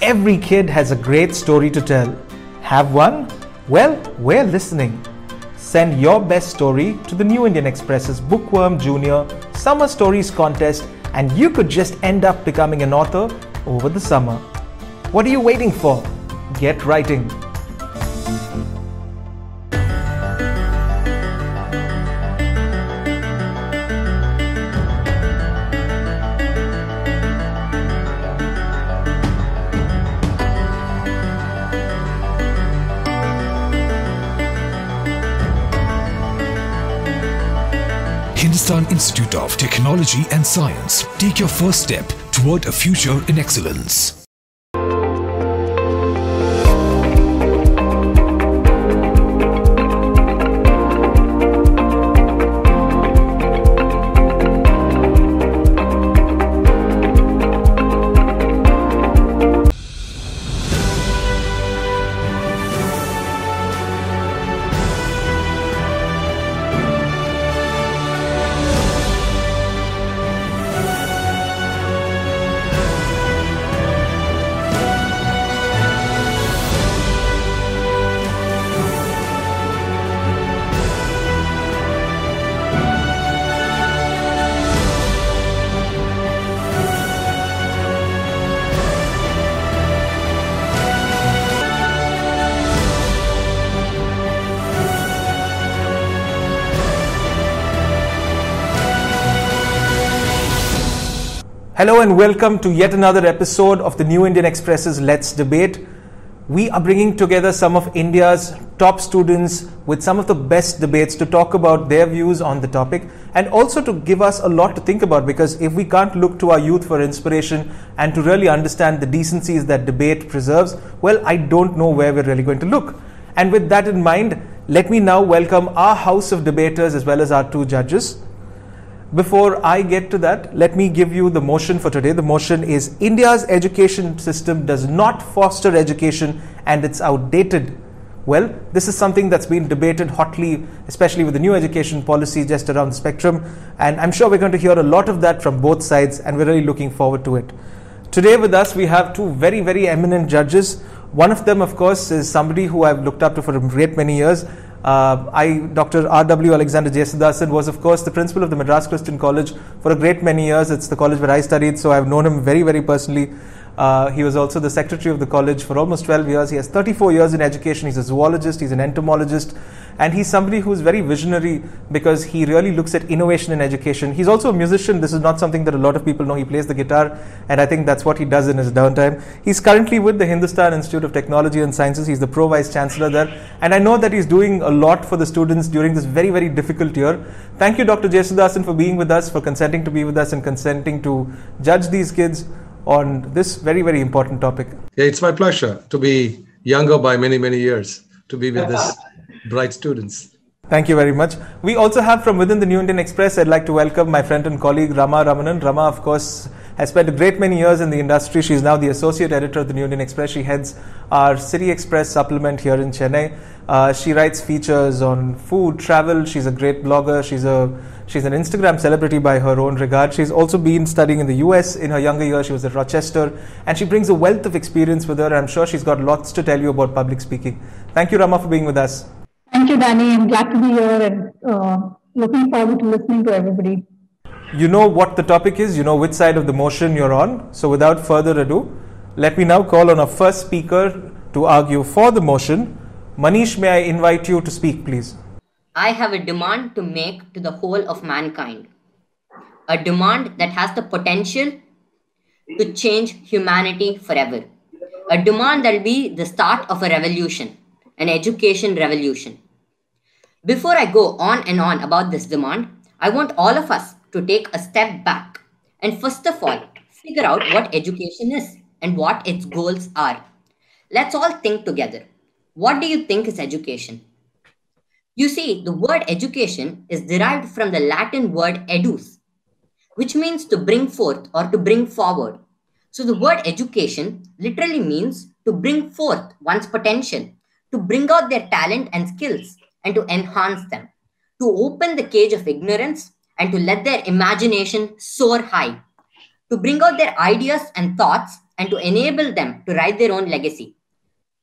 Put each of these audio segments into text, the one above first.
Every kid has a great story to tell. Have one? Well, we're listening. Send your best story to the New Indian Express's Bookworm Junior Summer Stories Contest, and you could just end up becoming an author over the summer. What are you waiting for? Get writing. Hindustan Institute of Technology and Science. Take your first step toward a future in excellence. Hello and welcome to yet another episode of the New Indian Express's Let's Debate. We are bringing together some of India's top students with some of the best debates to talk about their views on the topic and also to give us a lot to think about because if we can't look to our youth for inspiration and to really understand the decencies that debate preserves, well, I don't know where we're really going to look. And with that in mind, let me now welcome our house of debaters as well as our two judges. Before I get to that, let me give you the motion for today. The motion is India's education system does not foster education and it's outdated. Well, this is something that's been debated hotly, especially with the new education policy just around the spectrum. And I'm sure we're going to hear a lot of that from both sides, and we're really looking forward to it. Today, with us, we have two very, very eminent judges. One of them, of course, is somebody who I've looked up to for a great many years. Uh, I, Dr. R.W. Alexander Jesudasan, was of course the principal of the Madras Christian College for a great many years. It's the college where I studied, so I've known him very, very personally. Uh, he was also the secretary of the college for almost 12 years. He has 34 years in education. He's a zoologist, he's an entomologist, and he's somebody who's very visionary because he really looks at innovation in education. He's also a musician. This is not something that a lot of people know. He plays the guitar, and I think that's what he does in his downtime. He's currently with the Hindustan Institute of Technology and Sciences. He's the pro vice chancellor there, and I know that he's doing a lot for the students during this very, very difficult year. Thank you, Dr. Jesudasan, for being with us, for consenting to be with us, and consenting to judge these kids on this very, very important topic. Yeah, it's my pleasure to be younger by many, many years to be with these bright students. Thank you very much. We also have from within the New Indian Express, I'd like to welcome my friend and colleague Rama Ramanan. Rama, of course, has spent a great many years in the industry. She's now the associate editor of the New Indian Express. She heads our City Express supplement here in Chennai. Uh, she writes features on food, travel. She's a great blogger. She's a she's an Instagram celebrity by her own regard. She's also been studying in the US in her younger years. She was at Rochester, and she brings a wealth of experience with her. I'm sure she's got lots to tell you about public speaking. Thank you, Rama, for being with us. Thank you, Danny. I'm glad to be here and uh, looking forward to listening to everybody. You know what the topic is. You know which side of the motion you're on. So, without further ado, let me now call on our first speaker to argue for the motion. Manish, may I invite you to speak, please? I have a demand to make to the whole of mankind. A demand that has the potential to change humanity forever. A demand that will be the start of a revolution, an education revolution. Before I go on and on about this demand, I want all of us to take a step back and first of all figure out what education is and what its goals are. Let's all think together. What do you think is education? You see, the word education is derived from the Latin word edus, which means to bring forth or to bring forward. So the word education literally means to bring forth one's potential, to bring out their talent and skills, and to enhance them, to open the cage of ignorance and to let their imagination soar high, to bring out their ideas and thoughts and to enable them to write their own legacy.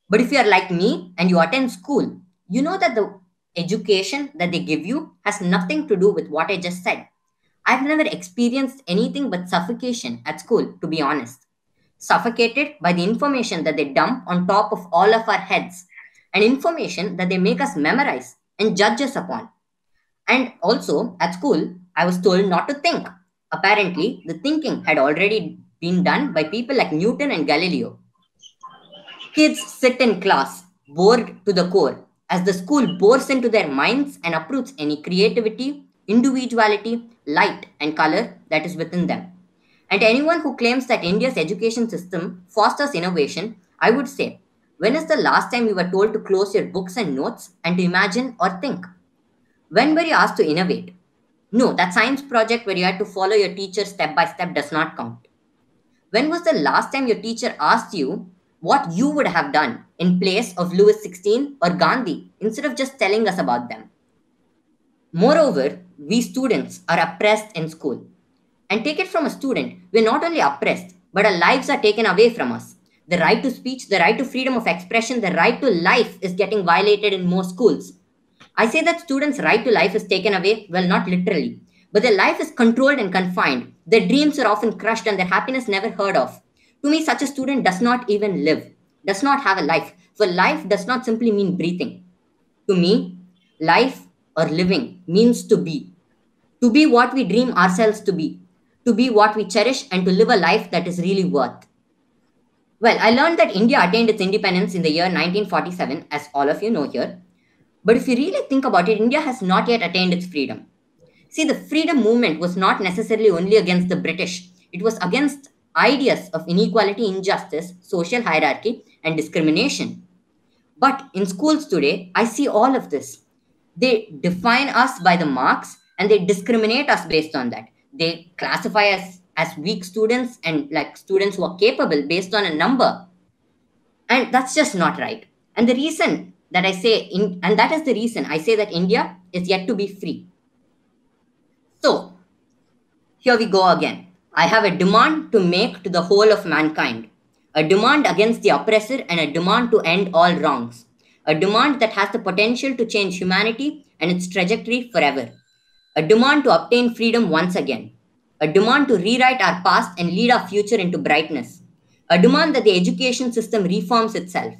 But if you are like me and you attend school, you know that the education that they give you has nothing to do with what I just said. I've never experienced anything but suffocation at school, to be honest. Suffocated by the information that they dump on top of all of our heads and information that they make us memorize and judge us upon. And also, at school, I was told not to think. Apparently, the thinking had already been done by people like Newton and Galileo. Kids sit in class, bored to the core, as the school bores into their minds and uproots any creativity, individuality, light, and color that is within them. And anyone who claims that India's education system fosters innovation, I would say, when is the last time you were told to close your books and notes and to imagine or think? When were you asked to innovate? No, that science project where you had to follow your teacher step by step does not count. When was the last time your teacher asked you what you would have done in place of Louis XVI or Gandhi instead of just telling us about them? Moreover, we students are oppressed in school. And take it from a student, we're not only oppressed, but our lives are taken away from us. The right to speech, the right to freedom of expression, the right to life is getting violated in most schools. I say that students' right to life is taken away, well, not literally, but their life is controlled and confined. Their dreams are often crushed and their happiness never heard of. To me, such a student does not even live, does not have a life. For life does not simply mean breathing. To me, life or living means to be. To be what we dream ourselves to be. To be what we cherish and to live a life that is really worth. Well, I learned that India attained its independence in the year 1947, as all of you know here. But if you really think about it, India has not yet attained its freedom. See, the freedom movement was not necessarily only against the British, it was against ideas of inequality, injustice, social hierarchy, and discrimination. But in schools today, I see all of this. They define us by the marks and they discriminate us based on that. They classify us as weak students and like students who are capable based on a number. And that's just not right. And the reason that I say, in, and that is the reason I say that India is yet to be free. So, here we go again. I have a demand to make to the whole of mankind, a demand against the oppressor, and a demand to end all wrongs, a demand that has the potential to change humanity and its trajectory forever, a demand to obtain freedom once again, a demand to rewrite our past and lead our future into brightness, a demand that the education system reforms itself.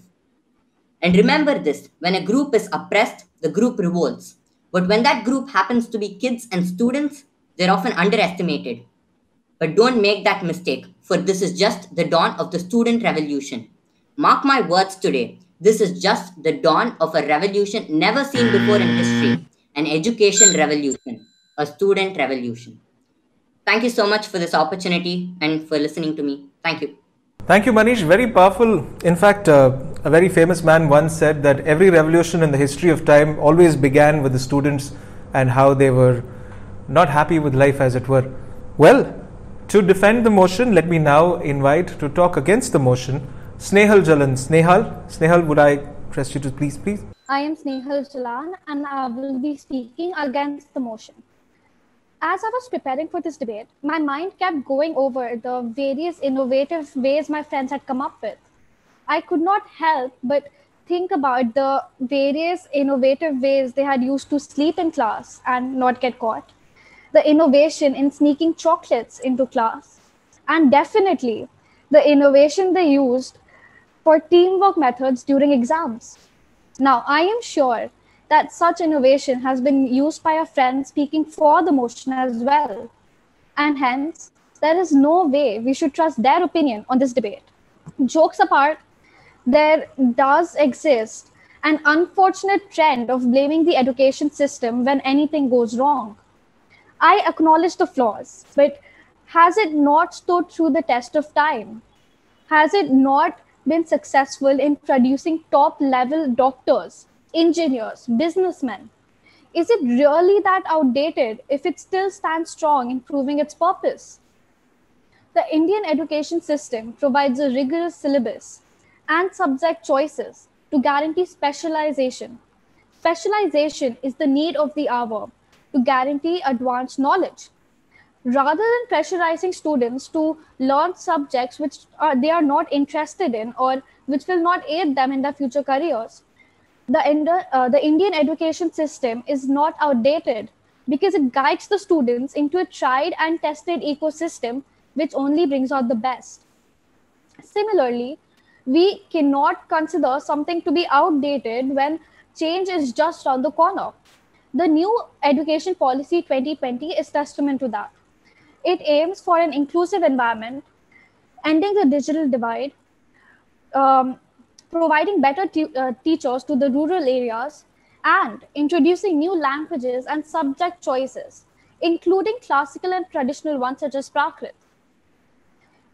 And remember this when a group is oppressed, the group revolts. But when that group happens to be kids and students, they're often underestimated. But don't make that mistake, for this is just the dawn of the student revolution. Mark my words today. This is just the dawn of a revolution never seen before in history an education revolution, a student revolution. Thank you so much for this opportunity and for listening to me. Thank you. Thank you, Manish. Very powerful. In fact, uh, a very famous man once said that every revolution in the history of time always began with the students and how they were not happy with life, as it were. Well, to defend the motion, let me now invite to talk against the motion Snehal Jalan. Snehal, Snehal, would I request you to please, please? I am Snehal Jalan and I will be speaking against the motion. As I was preparing for this debate, my mind kept going over the various innovative ways my friends had come up with. I could not help but think about the various innovative ways they had used to sleep in class and not get caught, the innovation in sneaking chocolates into class, and definitely the innovation they used for teamwork methods during exams. Now, I am sure that such innovation has been used by a friend speaking for the motion as well. And hence, there is no way we should trust their opinion on this debate. Jokes apart, there does exist an unfortunate trend of blaming the education system when anything goes wrong. I acknowledge the flaws, but has it not stood through the test of time? Has it not been successful in producing top level doctors, engineers, businessmen? Is it really that outdated if it still stands strong in proving its purpose? The Indian education system provides a rigorous syllabus and subject choices to guarantee specialization. Specialization is the need of the hour to guarantee advanced knowledge. rather than pressurizing students to learn subjects which are, they are not interested in or which will not aid them in their future careers. The, uh, the Indian education system is not outdated because it guides the students into a tried and tested ecosystem which only brings out the best. Similarly, we cannot consider something to be outdated when change is just around the corner. The new education policy 2020 is testament to that. It aims for an inclusive environment, ending the digital divide, um, providing better uh, teachers to the rural areas, and introducing new languages and subject choices, including classical and traditional ones such as Prakrit.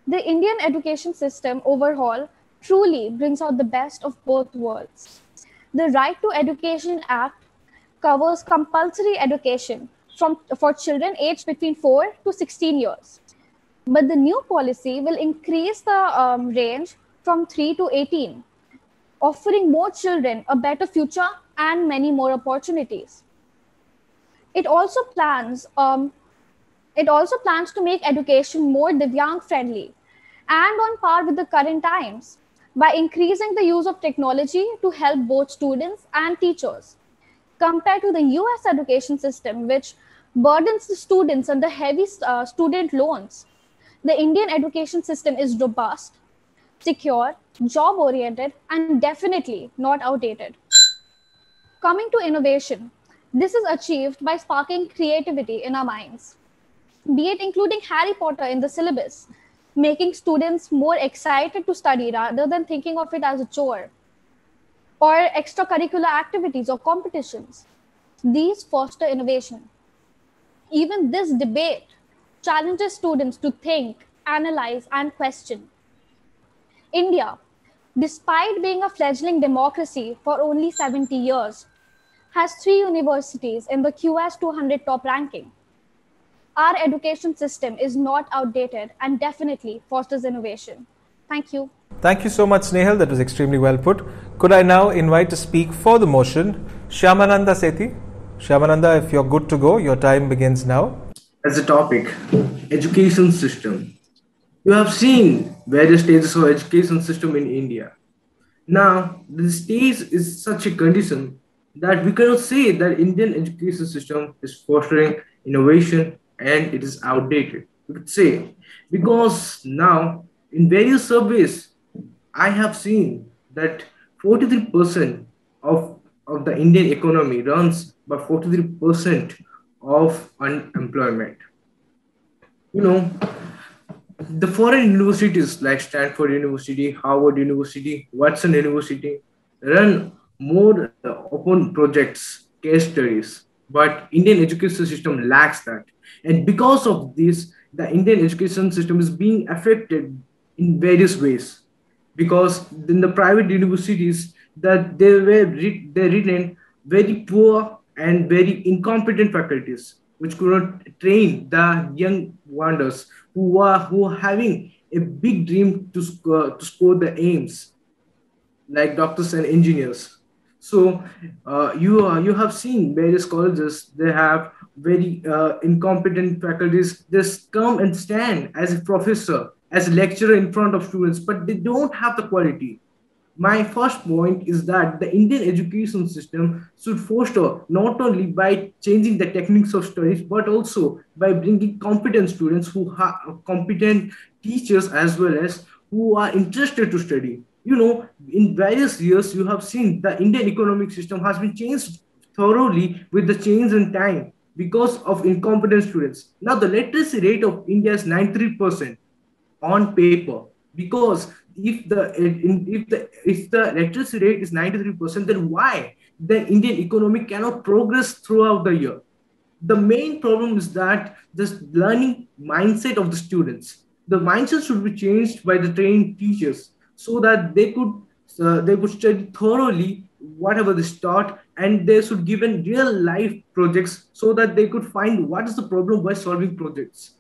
The Indian education system overhaul truly brings out the best of both worlds. The Right to Education Act covers compulsory education from, for children aged between 4 to 16 years. But the new policy will increase the um, range from 3 to 18, offering more children a better future and many more opportunities. It also plans um, it also plans to make education more Divyang friendly and on par with the current times by increasing the use of technology to help both students and teachers compared to the US education system, which burdens the students under heavy uh, student loans. The Indian education system is robust, secure, job oriented, and definitely not outdated. Coming to innovation, this is achieved by sparking creativity in our minds, be it including Harry Potter in the syllabus, making students more excited to study rather than thinking of it as a chore or extracurricular activities or competitions. These foster innovation. Even this debate challenges students to think, analyze, and question. India, despite being a fledgling democracy for only 70 years, has three universities in the QS 200 top ranking. Our education system is not outdated and definitely fosters innovation. Thank you. Thank you so much, Snehal. That was extremely well put. Could I now invite to speak for the motion Shyamananda Sethi? Shyamananda, if you're good to go, your time begins now. As a topic, education system. You have seen various stages of education system in India. Now, the stage is such a condition that we cannot say that Indian education system is fostering innovation and it is outdated. We could say because now in various surveys, I have seen that 43% of, of the Indian economy runs by 43% of unemployment. You know, the foreign universities like Stanford University, Harvard University, Watson University run more uh, open projects, case studies, but Indian education system lacks that. And because of this, the Indian education system is being affected in various ways. Because in the private universities, that they were they written very poor and very incompetent faculties, which could not train the young wonders who are who are having a big dream to score, to score the aims, like doctors and engineers. So uh, you uh, you have seen various colleges they have very uh, incompetent faculties just come and stand as a professor as a lecturer in front of students, but they don't have the quality. My first point is that the Indian education system should foster not only by changing the techniques of studies, but also by bringing competent students who have competent teachers as well as who are interested to study you know, in various years, you have seen the Indian economic system has been changed thoroughly with the change in time because of incompetent students. Now, the literacy rate of India is 93% on paper because if the if the if the literacy rate is 93%, then why the Indian economy cannot progress throughout the year? The main problem is that this learning mindset of the students. The mindset should be changed by the trained teachers so that they could uh, they could study thoroughly whatever they start and they should given real life projects so that they could find what is the problem by solving projects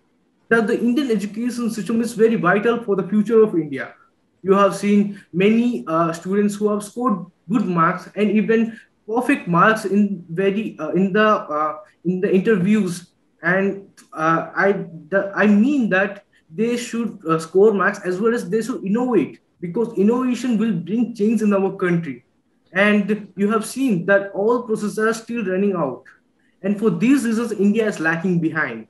that the indian education system is very vital for the future of india you have seen many uh, students who have scored good marks and even perfect marks in very uh, in the uh, in the interviews and uh, I the, I mean that they should uh, score marks as well as they should innovate because innovation will bring change in our country. And you have seen that all processes are still running out, and for these reasons, India is lacking behind.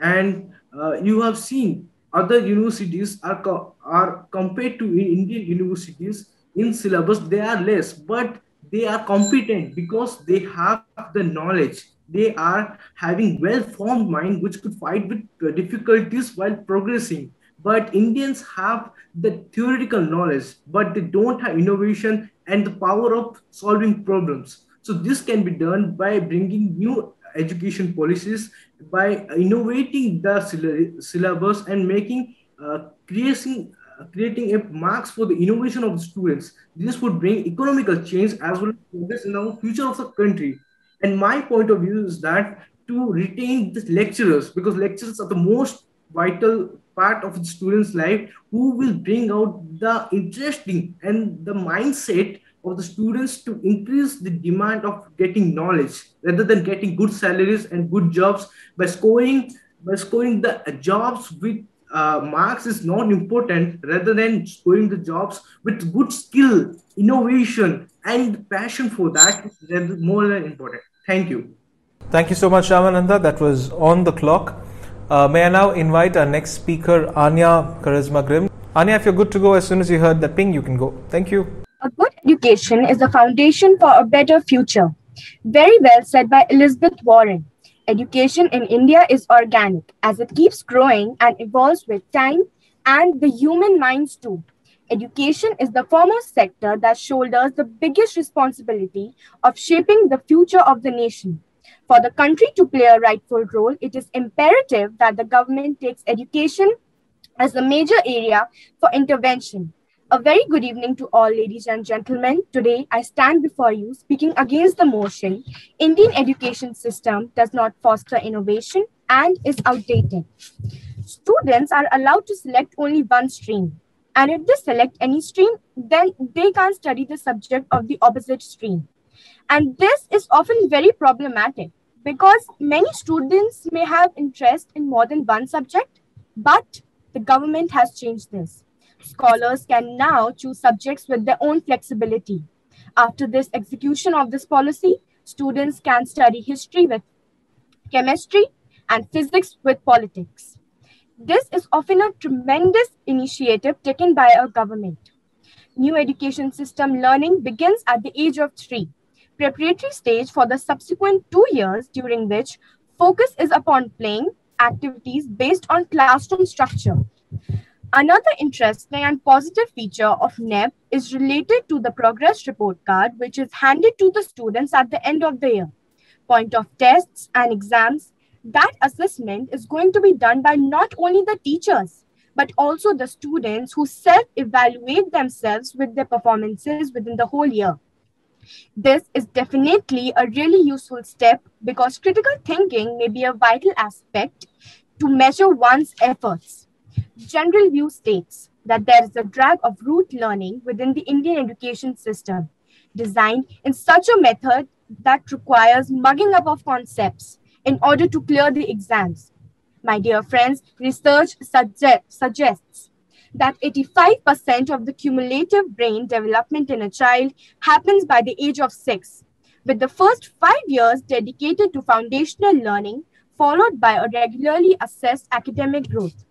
And uh, you have seen other universities are co- are compared to Indian universities in syllabus they are less, but they are competent because they have the knowledge. They are having well-formed mind which could fight with difficulties while progressing. But indians have the theoretical knowledge but they don't have innovation and the power of solving problems. So this can be done by bringing new education policies by innovating the syllabus and making uh, creating uh, creating a marks for the innovation of the students. This would bring economical change as well as progress in the future of the country. And my point of view is that to retain the lecturers, because lecturers are the most vital part of the student's life, who will bring out the interesting and the mindset of the students to increase the demand of getting knowledge rather than getting good salaries and good jobs by scoring by scoring the jobs with uh, marks is not important rather than scoring the jobs with good skill innovation and passion for that is more than important Thank you. Thank you so much, Ramananda. That was on the clock. Uh, may I now invite our next speaker, Anya Charisma Grim. Anya, if you're good to go as soon as you heard that ping, you can go. Thank you. A good education is the foundation for a better future. Very well said by Elizabeth Warren. Education in India is organic as it keeps growing and evolves with time and the human minds too. Education is the foremost sector that shoulders the biggest responsibility of shaping the future of the nation. For the country to play a rightful role, it is imperative that the government takes education as a major area for intervention. A very good evening to all ladies and gentlemen. Today I stand before you speaking against the motion Indian education system does not foster innovation and is outdated. Students are allowed to select only one stream and if they select any stream, then they can't study the subject of the opposite stream. And this is often very problematic because many students may have interest in more than one subject, but the government has changed this. Scholars can now choose subjects with their own flexibility. After this execution of this policy, students can study history with chemistry and physics with politics. This is often a tremendous initiative taken by a government. New education system learning begins at the age of three, preparatory stage for the subsequent two years during which focus is upon playing activities based on classroom structure. Another interesting and positive feature of NEP is related to the progress report card, which is handed to the students at the end of the year. Point of tests and exams that assessment is going to be done by not only the teachers, but also the students who self evaluate themselves with their performances within the whole year. This is definitely a really useful step because critical thinking may be a vital aspect to measure one's efforts. General view states that there is a drag of rote learning within the Indian education system, designed in such a method that requires mugging up of concepts in order to clear the exams. My dear friends, research suggest, suggests that 85% of the cumulative brain development in a child happens by the age of six, with the first five years dedicated to foundational learning, followed by a regularly assessed academic growth.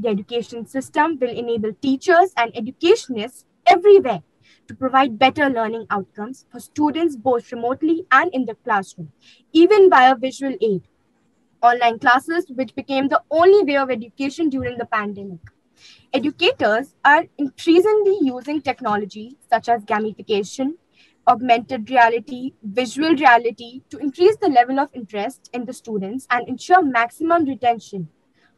The education system will enable teachers and educationists everywhere to provide better learning outcomes for students both remotely and in the classroom, even via visual aid. Online classes, which became the only way of education during the pandemic. Educators are increasingly using technology such as gamification, augmented reality, visual reality to increase the level of interest in the students and ensure maximum retention.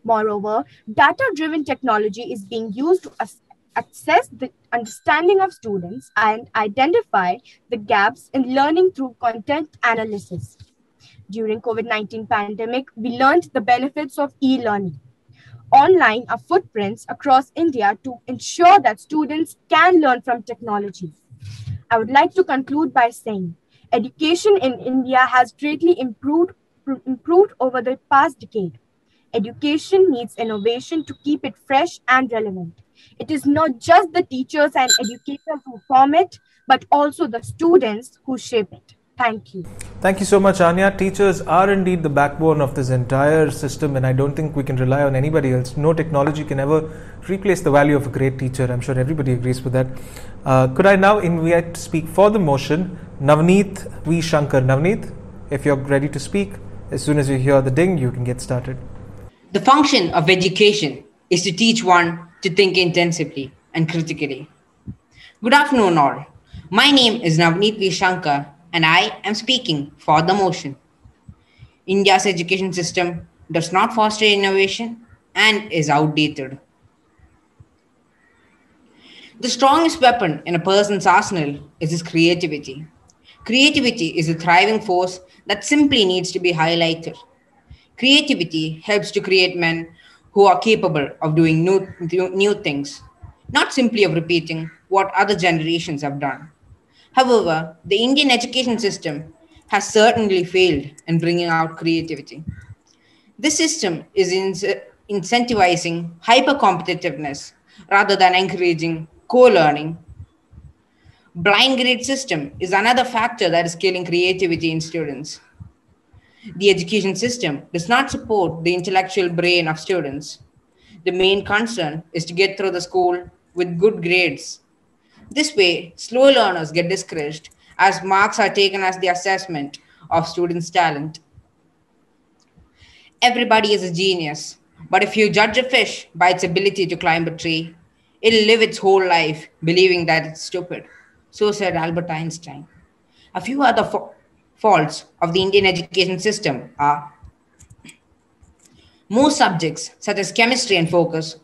Moreover, data driven technology is being used to assess the understanding of students and identify the gaps in learning through content analysis. During COVID-19 pandemic, we learned the benefits of e-learning. Online are footprints across India to ensure that students can learn from technology. I would like to conclude by saying education in India has greatly improved improved over the past decade. Education needs innovation to keep it fresh and relevant. It is not just the teachers and educators who form it, but also the students who shape it. Thank you. Thank you so much, Anya. Teachers are indeed the backbone of this entire system, and I don't think we can rely on anybody else. No technology can ever replace the value of a great teacher. I'm sure everybody agrees with that. Uh, could I now invite to speak for the motion Navneet V. Shankar? Navneet, if you're ready to speak, as soon as you hear the ding, you can get started. The function of education is to teach one to think intensively and critically. Good afternoon, all. My name is Navneet V. Shankar, and I am speaking for the motion. India's education system does not foster innovation and is outdated. The strongest weapon in a person's arsenal is his creativity. Creativity is a thriving force that simply needs to be highlighted. Creativity helps to create men who are capable of doing new, new things, not simply of repeating what other generations have done. However, the Indian education system has certainly failed in bringing out creativity. This system is in- incentivizing hyper competitiveness rather than encouraging co learning. Blind grade system is another factor that is killing creativity in students. The education system does not support the intellectual brain of students. The main concern is to get through the school with good grades. This way, slow learners get discouraged as marks are taken as the assessment of students' talent. Everybody is a genius, but if you judge a fish by its ability to climb a tree, it'll live its whole life believing that it's stupid. So said Albert Einstein. A few other fo- faults of the Indian education system are most subjects, such as chemistry and focus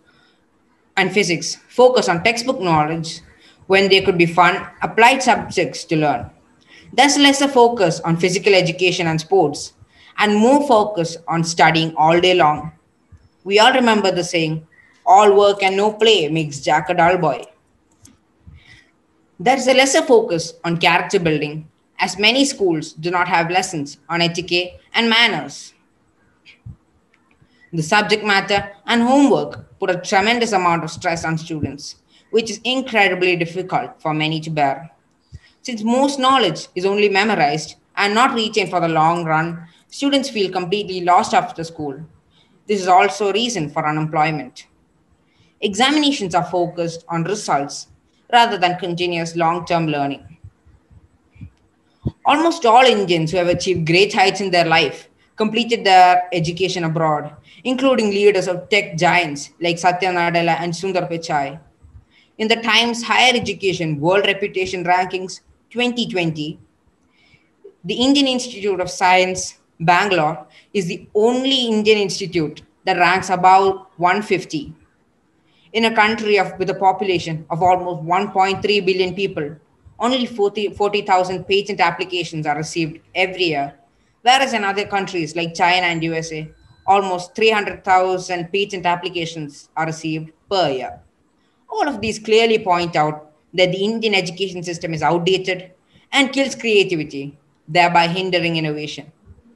and physics, focus on textbook knowledge when they could be fun, applied subjects to learn. There's lesser focus on physical education and sports, and more focus on studying all day long. We all remember the saying, all work and no play makes Jack a dull boy. There is a lesser focus on character building as many schools do not have lessons on etiquette and manners. The subject matter and homework put a tremendous amount of stress on students, which is incredibly difficult for many to bear. Since most knowledge is only memorized and not retained for the long run, students feel completely lost after school. This is also a reason for unemployment. Examinations are focused on results rather than continuous long term learning. Almost all Indians who have achieved great heights in their life completed their education abroad, including leaders of tech giants like Satya Nadella and Sundar Pichai. In the Times Higher Education World Reputation Rankings 2020, the Indian Institute of Science, Bangalore, is the only Indian institute that ranks above 150. In a country of, with a population of almost 1.3 billion people, only 40,000 40, patent applications are received every year, whereas in other countries like China and USA, almost 300,000 patent applications are received per year. All of these clearly point out that the Indian education system is outdated and kills creativity, thereby hindering innovation.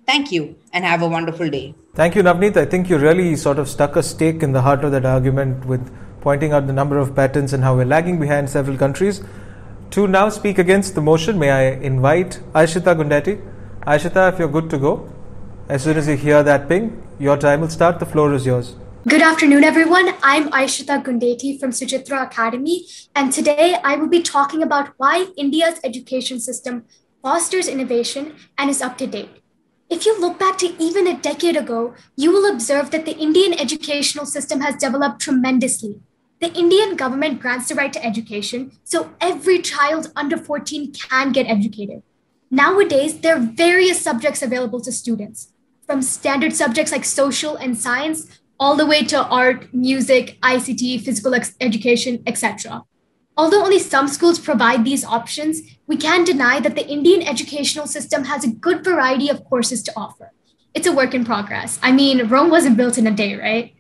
Thank you and have a wonderful day. Thank you, Navneet. I think you really sort of stuck a stake in the heart of that argument with pointing out the number of patents and how we're lagging behind several countries. To now speak against the motion, may I invite Aishita Gundeti. Aishita, if you're good to go, as soon as you hear that ping, your time will start. The floor is yours. Good afternoon, everyone. I'm Aishita Gundeti from Suchitra Academy, and today I will be talking about why India's education system fosters innovation and is up to date. If you look back to even a decade ago, you will observe that the Indian educational system has developed tremendously. The Indian government grants the right to education, so every child under 14 can get educated. Nowadays, there are various subjects available to students, from standard subjects like social and science, all the way to art, music, ICT, physical ex- education, etc. Although only some schools provide these options, we can't deny that the Indian educational system has a good variety of courses to offer. It's a work in progress. I mean, Rome wasn't built in a day, right?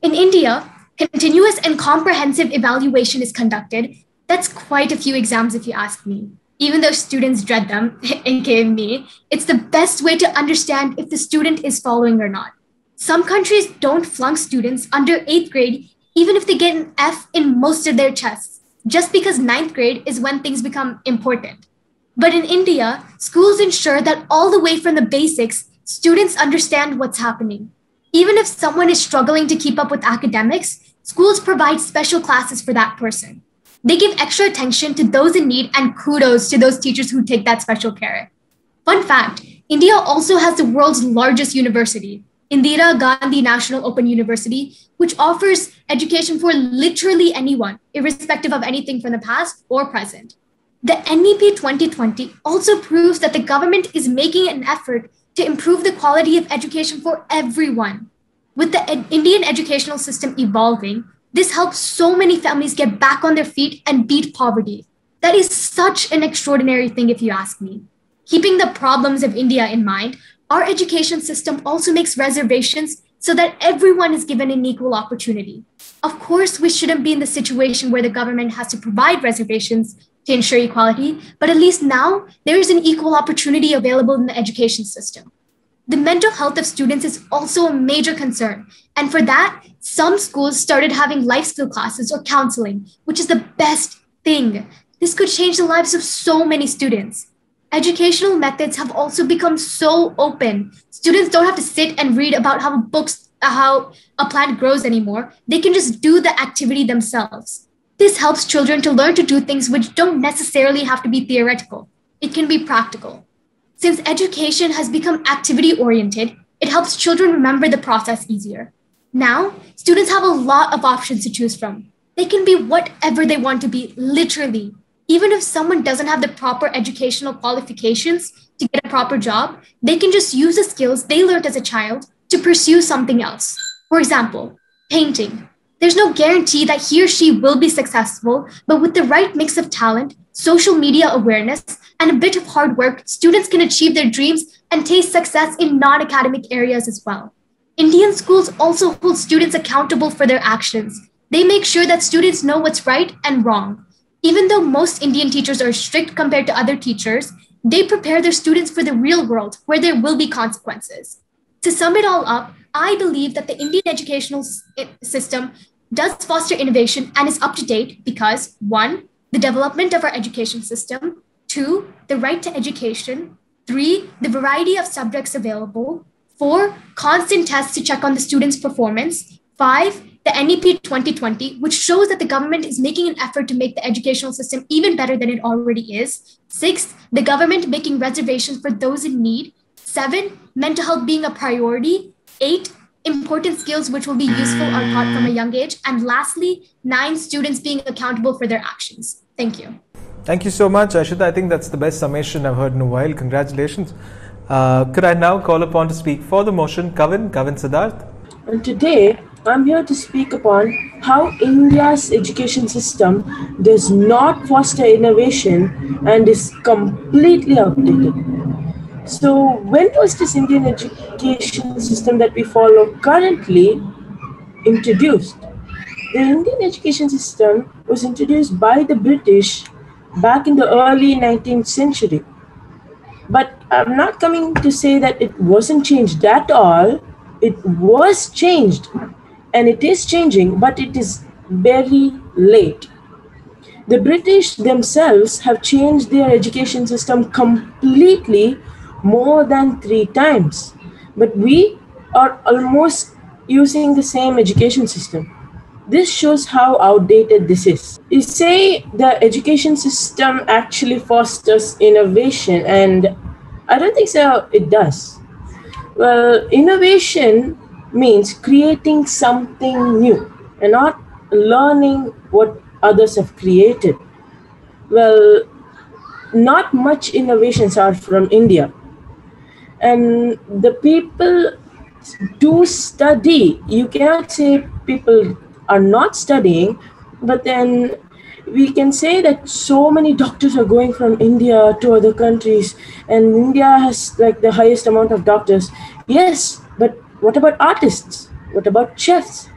In India, Continuous and comprehensive evaluation is conducted. That's quite a few exams, if you ask me. Even though students dread them, aka me, it's the best way to understand if the student is following or not. Some countries don't flunk students under eighth grade, even if they get an F in most of their tests, just because ninth grade is when things become important. But in India, schools ensure that all the way from the basics, students understand what's happening. Even if someone is struggling to keep up with academics, schools provide special classes for that person. They give extra attention to those in need and kudos to those teachers who take that special care. Fun fact India also has the world's largest university, Indira Gandhi National Open University, which offers education for literally anyone, irrespective of anything from the past or present. The NEP 2020 also proves that the government is making an effort to improve the quality of education for everyone. With the ed- Indian educational system evolving, this helps so many families get back on their feet and beat poverty. That is such an extraordinary thing, if you ask me. Keeping the problems of India in mind, our education system also makes reservations so that everyone is given an equal opportunity. Of course, we shouldn't be in the situation where the government has to provide reservations to ensure equality, but at least now there is an equal opportunity available in the education system. The mental health of students is also a major concern. And for that, some schools started having life skill classes or counseling, which is the best thing. This could change the lives of so many students. Educational methods have also become so open. Students don't have to sit and read about how books uh, how a plant grows anymore. They can just do the activity themselves. This helps children to learn to do things which don't necessarily have to be theoretical. It can be practical. Since education has become activity oriented, it helps children remember the process easier. Now, students have a lot of options to choose from. They can be whatever they want to be, literally. Even if someone doesn't have the proper educational qualifications to get a proper job, they can just use the skills they learned as a child to pursue something else. For example, painting. There's no guarantee that he or she will be successful, but with the right mix of talent, social media awareness, and a bit of hard work, students can achieve their dreams and taste success in non academic areas as well. Indian schools also hold students accountable for their actions. They make sure that students know what's right and wrong. Even though most Indian teachers are strict compared to other teachers, they prepare their students for the real world where there will be consequences. To sum it all up, I believe that the Indian educational eh, system does foster innovation and is up to date because one, the development of our education system, two, the right to education, three, the variety of subjects available, four, constant tests to check on the student's performance, five, the NEP 2020, which shows that the government is making an effort to make the educational system even better than it already is, six, the government making reservations for those in need, seven, mental health being a priority, eight, important skills which will be useful are taught from a young age. And lastly, nine students being accountable for their actions. Thank you. Thank you so much, Ashita. I think that's the best summation I've heard in a while. Congratulations. Uh, could I now call upon to speak for the motion, Kavin, Kavin Siddharth? And today, I'm here to speak upon how India's education system does not foster innovation and is completely outdated. So, when was this Indian education system that we follow currently introduced? The Indian education system was introduced by the British back in the early 19th century. But I'm not coming to say that it wasn't changed at all. It was changed and it is changing, but it is very late. The British themselves have changed their education system completely more than three times. But we are almost using the same education system. This shows how outdated this is. You say the education system actually fosters innovation, and I don't think so, it does. Well, innovation means creating something new and not learning what others have created. Well, not much innovations are from India and the people do study you cannot say people are not studying but then we can say that so many doctors are going from india to other countries and india has like the highest amount of doctors. Yes but what about artists? What about chefs?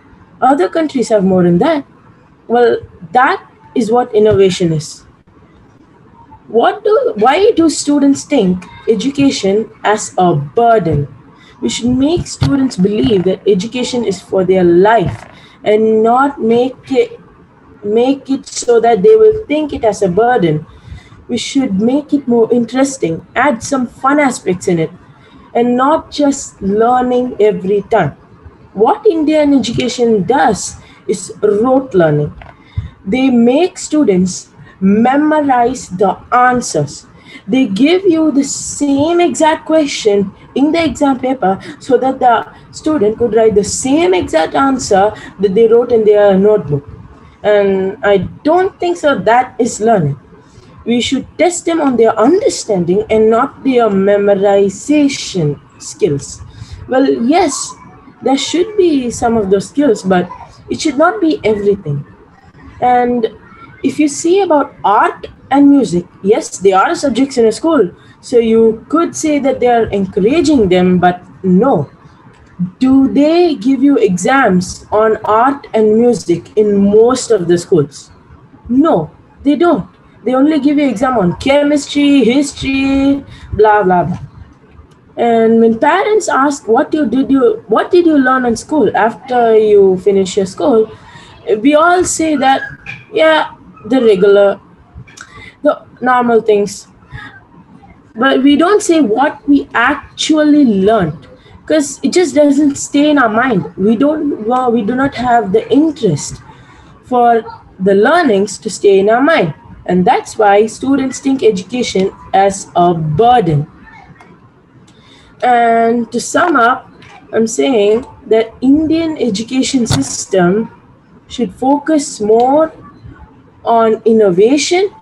Other countries have more than that. Well that is what innovation is. What do why do students think education as a burden? We should make students believe that education is for their life and not make it make it so that they will think it as a burden. We should make it more interesting, add some fun aspects in it, and not just learning every time. What Indian education does is rote learning. They make students memorize the answers. They give you the same exact question in the exam paper so that the student could write the same exact answer that they wrote in their notebook. And I don't think so that is learning. We should test them on their understanding and not their memorization skills. Well, yes, there should be some of those skills, but it should not be everything. And if you see about art and music, yes, they are subjects in a school. So you could say that they are encouraging them, but no. Do they give you exams on art and music in most of the schools? No, they don't. They only give you exam on chemistry, history, blah blah blah. And when parents ask what you did you what did you learn in school after you finish your school, we all say that yeah, the regular, the normal things. But we don't say what we actually learned because it just doesn't stay in our mind. We don't well, we do not have the interest for the learnings to stay in our mind. And that's why students think education as a burden. And to sum up, I'm saying that Indian education system should focus more on innovation.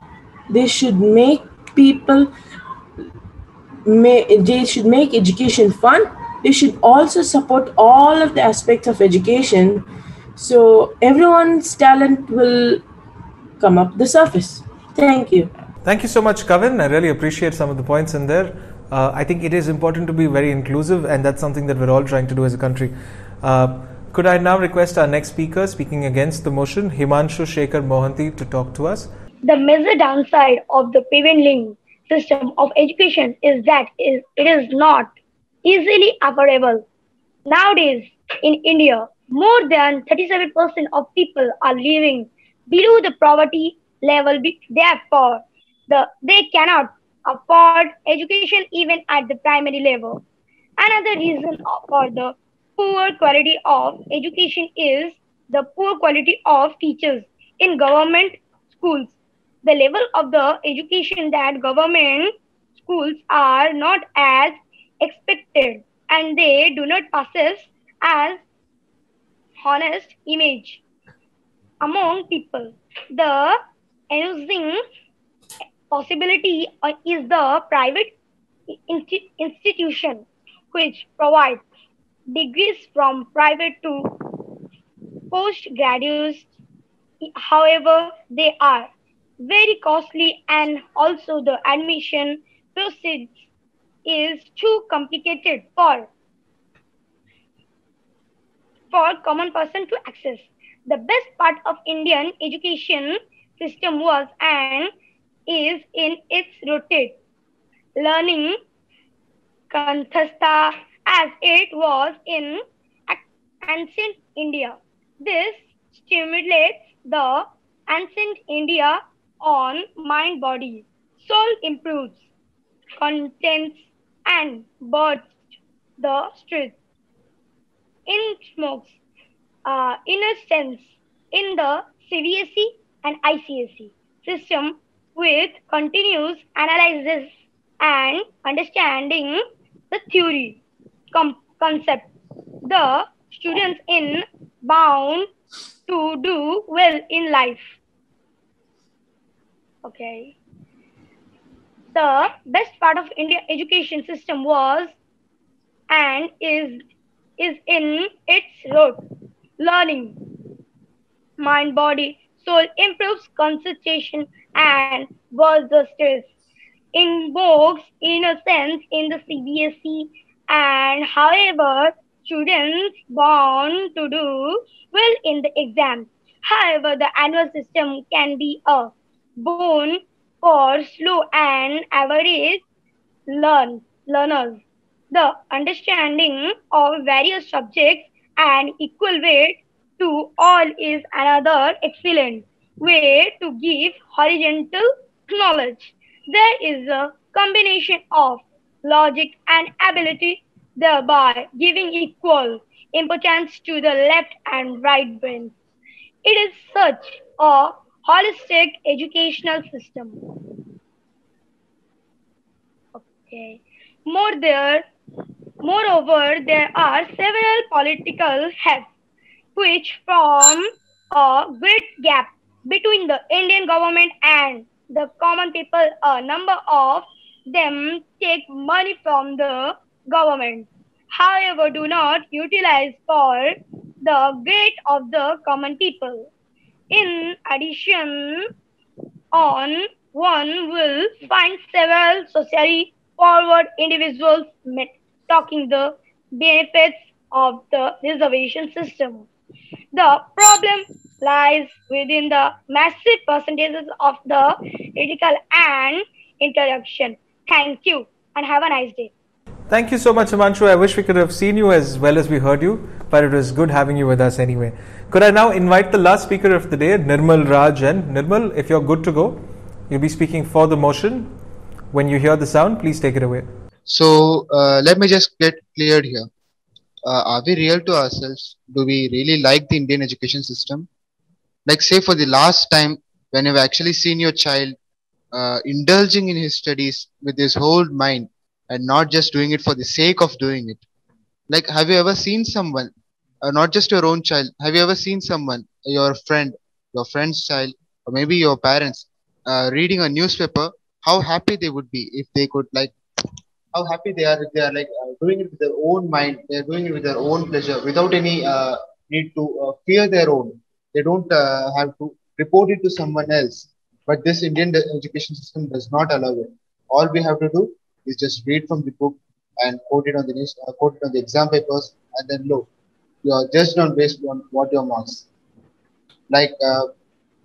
They should make people may, they should make education fun. They should also support all of the aspects of education so everyone's talent will come up the surface. Thank you. Thank you so much, Kavin. I really appreciate some of the points in there. Uh, I think it is important to be very inclusive, and that's something that we're all trying to do as a country. Uh, could I now request our next speaker speaking against the motion, Himanshu Shekhar Mohanty, to talk to us? The major downside of the prevailing system of education is that it is not easily affordable. Nowadays, in India, more than 37% of people are living below the poverty level. Therefore, the, they cannot afford education even at the primary level. Another reason for the poor quality of education is the poor quality of teachers in government schools. The level of the education that government schools are not as expected and they do not possess as honest image among people. The ensuing possibility uh, is the private institution which provides degrees from private to postgraduates. However, they are very costly and also the admission process is too complicated for for common person to access. The best part of Indian education system was and is in its rooted learning Kanthastha as it was in ancient India. This stimulates the ancient India on mind body. Soul improves, contents and bursts the streets. In smokes, uh, in a sense, in the CBSE and ICSE system with continuous analysis and understanding the theory concept. The students in bound to do well in life. Okay. The best part of India education system was and is is in its root. Learning, mind, body, soul improves concentration and was the stress. Invokes in a sense in the CBSE and however students born to do well in the exam. However, the annual system can be a boon for slow and average learn, learners. The understanding of various subjects and equal weight to all is another excellent way to give horizontal knowledge. There is a combination of logic and ability, thereby giving equal importance to the left and right brains. It is such a holistic educational system. Okay. More there, moreover, there are several political heads which form a great gap between the Indian government and the common people. A number of them take money from the government, however, do not utilize for the good of the common people. In addition, on one will find several socially forward individuals talking the benefits of the reservation system. The problem lies within the massive percentages of the radical and introduction. Thank you and have a nice day. Thank you so much, Himanshu. I wish we could have seen you as well as we heard you, but it was good having you with us anyway. Could I now invite the last speaker of the day, Nirmal Raj? And Nirmal, if you're good to go, you'll be speaking for the motion. When you hear the sound, please take it away. So uh, let me just get cleared here. Uh, are we real to ourselves? Do we really like the Indian education system? Like, say, for the last time, when you've actually seen your child uh, indulging in his studies with his whole mind and not just doing it for the sake of doing it. Like, have you ever seen someone, uh, not just your own child, have you ever seen someone, your friend, your friend's child, or maybe your parents, uh, reading a newspaper? How happy they would be if they could, like, how happy they are if they are like uh, doing it with their own mind, they're doing it with their own pleasure without any uh, need to uh, fear their own. They don't have to report it to someone else. But this Indian education system does not allow it. All we have to do is just read from the book and quote it on the news, uh, quote it on the exam papers, and then look, you are judged on based on what your marks. Like uh,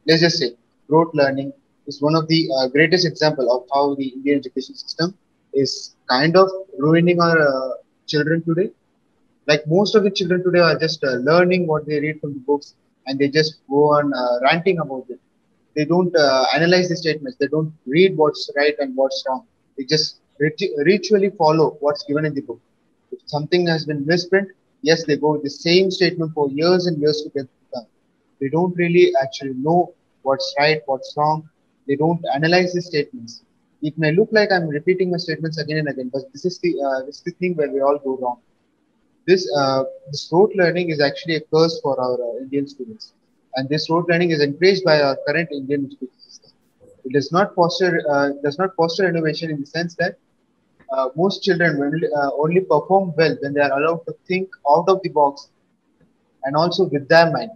let's just say, rote learning is one of the uh, greatest example of how the Indian education system is kind of ruining our uh, children today. Like most of the children today are just uh, learning what they read from the books, and they just go on uh, ranting about it. They don't analyze the statements. They don't read what's right and what's wrong. They just ritually follow what's given in the book. If something has been misprint, yes, they go with the same statement for years and years to get done. They don't really actually know what's right, what's wrong. They don't analyze the statements. It may look like I'm repeating my statements again and again, but this is the uh, this is the thing where we all go wrong. This uh, this rote learning is actually a curse for our uh, Indian students, and this rote learning is encouraged by our current Indian education system. It does not foster uh, does not foster innovation in the sense that uh, most children only, uh, only perform well when they are allowed to think out of the box and also with their mind.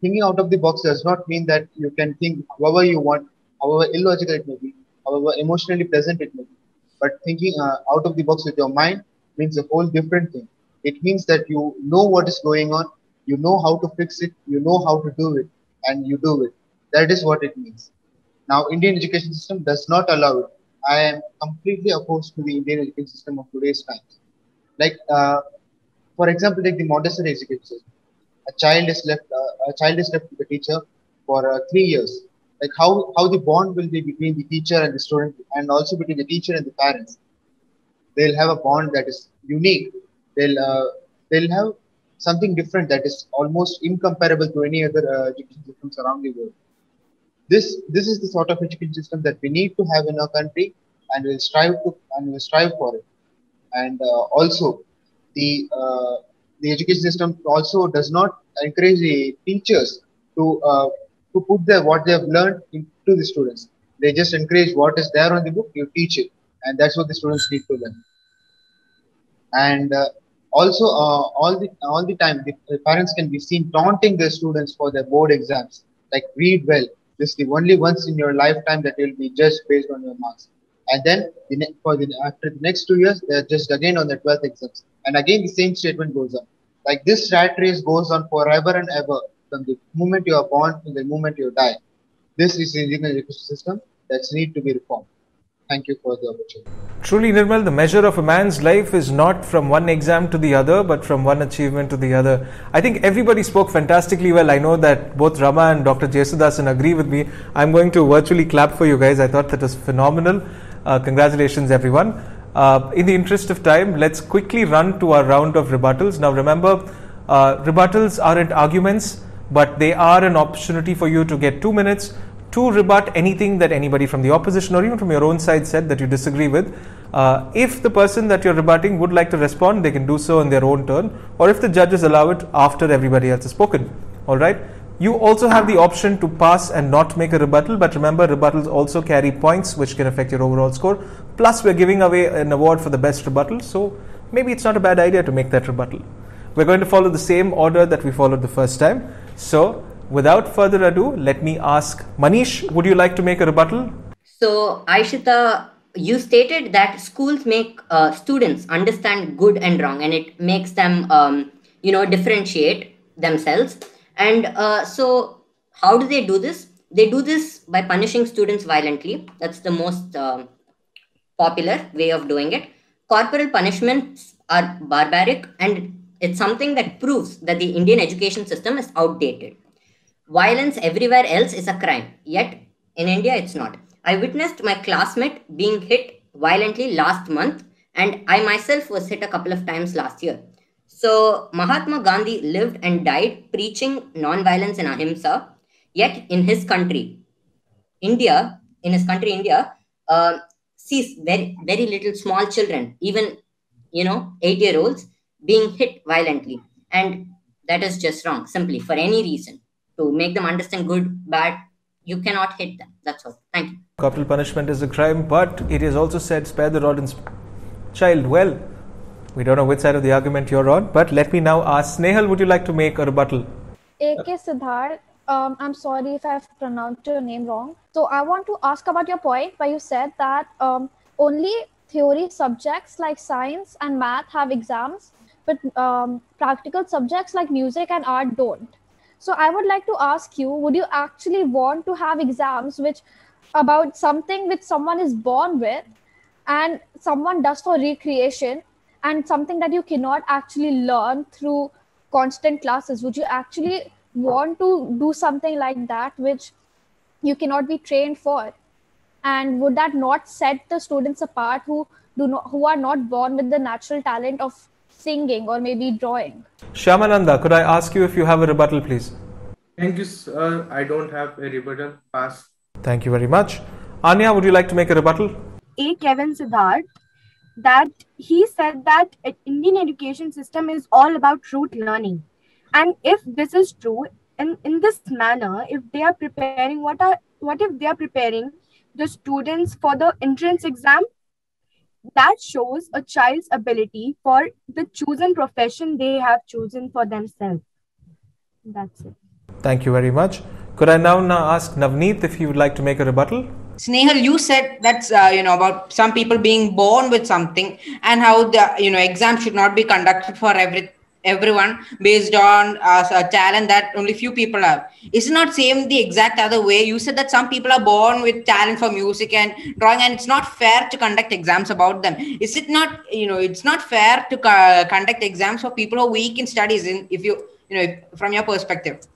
Thinking out of the box does not mean that you can think however you want, however illogical it may be, however emotionally pleasant it may be. But thinking uh, out of the box with your mind means a whole different thing. It means that you know what is going on, you know how to fix it, you know how to do it, and you do it. That is what it means. Now, Indian education system does not allow it. I am completely opposed to the Indian education system of today's times. Like, uh, for example, take the Montessori education system. A child is left, uh, a child is left with the teacher for uh, three years. Like how how the bond will be between the teacher and the student, and also between the teacher and the parents. They'll have a bond that is unique. They'll uh, they'll have something different that is almost incomparable to any other uh, education systems around the world. This this is the sort of education system that we need to have in our country and we'll strive to and we'll strive for it. And uh, also the uh, the education system also does not encourage the teachers to uh, to put their what they have learned into the students. They just encourage what is there on the book you teach it. And that's what the students need to learn. And uh, also uh, all the all the time the, parents can be seen taunting their students for their board exams like read well this is the only once in your lifetime that you'll be judged based on your marks. And then the for the after the next two years, they're just again on the 12th exams. And again, the same statement goes on. Like this rat race goes on forever and ever from the moment you are born to the moment you die. This is the education system that's need to be reformed. Thank you for the opportunity. Truly, Nirmal, the measure of a man's life is not from one exam to the other, but from one achievement to the other. I think everybody spoke fantastically well. I know that both Rama and Dr. Jesudasan agree with me. I'm going to virtually clap for you guys. I thought that was phenomenal. Uh, congratulations, everyone. Uh, in the interest of time, let's quickly run to our round of rebuttals. Now, remember, uh, rebuttals aren't arguments, but they are an opportunity for you to get two minutes to rebut anything that anybody from the opposition or even from your own side said that you disagree with. Uh, if the person that you're rebutting would like to respond, they can do so in their own turn, or if the judges allow it after everybody else has spoken. All right. You also have the option to pass and not make a rebuttal, but remember, rebuttals also carry points which can affect your overall score. Plus, we're giving away an award for the best rebuttal, so maybe it's not a bad idea to make that rebuttal. We're going to follow the same order that we followed the first time. So, without further ado, let me ask Manish, would you like to make a rebuttal? So, Aishita, you stated that schools make uh, students understand good and wrong, and it makes them, um, you know, differentiate themselves. And uh, so, how do they do this? They do this by punishing students violently. That's the most uh, popular way of doing it. Corporal punishments are barbaric, and it's something that proves that the Indian education system is outdated. Violence everywhere else is a crime, yet in India it's not. I witnessed my classmate being hit violently last month, and I myself was hit a couple of times last year. So, Mahatma Gandhi lived and died preaching non-violence and ahimsa, yet in his country, India, in his country, India, uh, sees very, very little small children, even, you know, eight year olds, being hit violently. And that is just wrong, simply for any reason. To make them understand good, bad, you cannot hit them. That's all. Thank you. Corporal punishment is a crime, but it is also said spare the rod and sp- child. Well, we don't know which side of the argument you're on, but let me now ask Snehal, would you like to make a rebuttal? AK Siddharth, um, I'm sorry if I've pronounced your name wrong. So I want to ask about your point where you said that um, only theory subjects like science and math have exams, but um, practical subjects like music and art don't. So I would like to ask you, would you actually want to have exams which about something which someone is born with and someone does for recreation and something that you cannot actually learn through constant classes? Would you actually want to do something like that which you cannot be trained for? And would that not set the students apart who do not who are not born with the natural talent of singing or maybe drawing? Shyamananda, could I ask you if you have a rebuttal, please? Thank you, sir. I don't have a rebuttal. Pass. Thank you very much. Anya, would you like to make a rebuttal? A. Kevin Siddharth that he said that Indian education system is all about rote learning. And if this is true, in, in this manner, if they are preparing, what are what if they are preparing the students for the entrance exam? That shows a child's ability for the chosen profession they have chosen for themselves. That's it. Thank you very much. Could I now, now ask Navneet if he would like to make a rebuttal? Snehal, you said that's uh, you know about some people being born with something and how the you know exam should not be conducted for every everyone based on uh, a talent that only few people have. Is it not same the exact other way? You said that some people are born with talent for music and drawing, and it's not fair to conduct exams about them. Is it not you know it's not fair to uh, conduct exams for people who are weak in studies? In if you you know from your perspective.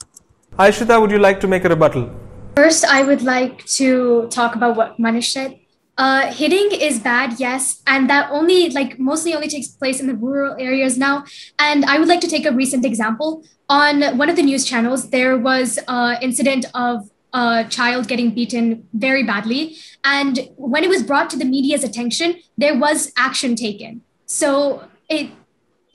Aishita, would you like to make a rebuttal? First, I would like to talk about what Manish said. Uh, hitting is bad, yes, and that only like mostly only takes place in the rural areas now. And I would like to take a recent example. On one of the news channels, there was an incident of a child getting beaten very badly, and when it was brought to the media's attention, there was action taken. So it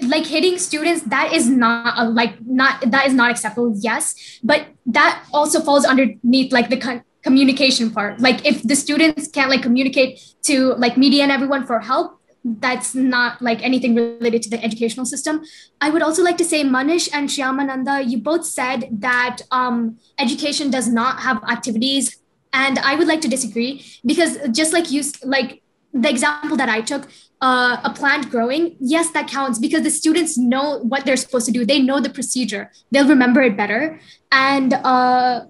like hitting students that is not a, like not that is not acceptable yes but that also falls underneath like the communication part like if the students can't like communicate to like media and everyone for help that's not like anything related to the educational system i would also like to say manish and shyamananda you both said that um, education does not have activities and i would like to disagree because just like you like the example that i took uh, a plant growing, yes, that counts because the students know what they're supposed to do. They know the procedure. They'll remember it better. And uh,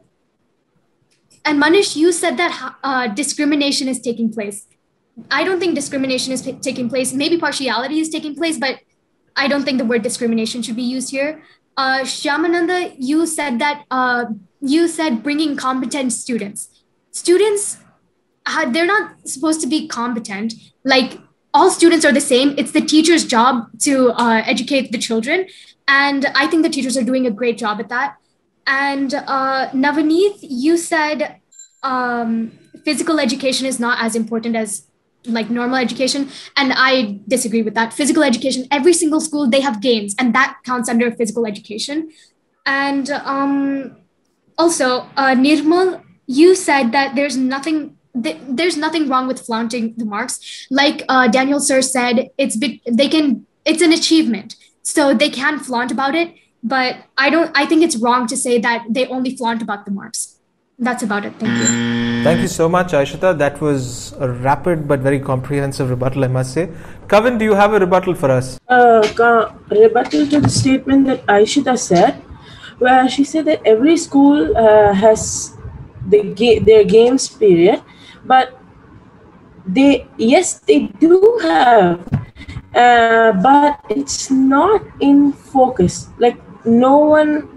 and Manish, you said that uh, discrimination is taking place. I don't think discrimination is p- taking place. Maybe partiality is taking place, but I don't think the word discrimination should be used here. Uh, Shyamananda, you said that uh, you said bringing competent students. Students, they're not supposed to be competent. Like all students are the same. It's the teacher's job to uh, educate the children, and I think the teachers are doing a great job at that. And uh, Navaneeth, you said um, physical education is not as important as like normal education. And i disagree with that. Physical education every single school they have games and that counts under physical education. And um also uh nirmal you said that there's nothing th- there's nothing wrong with flaunting the marks. Like uh, daniel sir said it's big they can it's an achievement. So they can flaunt about it but i don't i think it's wrong to say that they only flaunt about the marks that's about it thank you Thank you so much, Aishita. That was a rapid but very comprehensive rebuttal, I must say. Kevin, do you have a rebuttal for us? uh, ca- rebuttal to the statement that Aishita said, where she said that every school uh, has the ga- their games period, but they yes they do have, uh, but it's not in focus. Like no one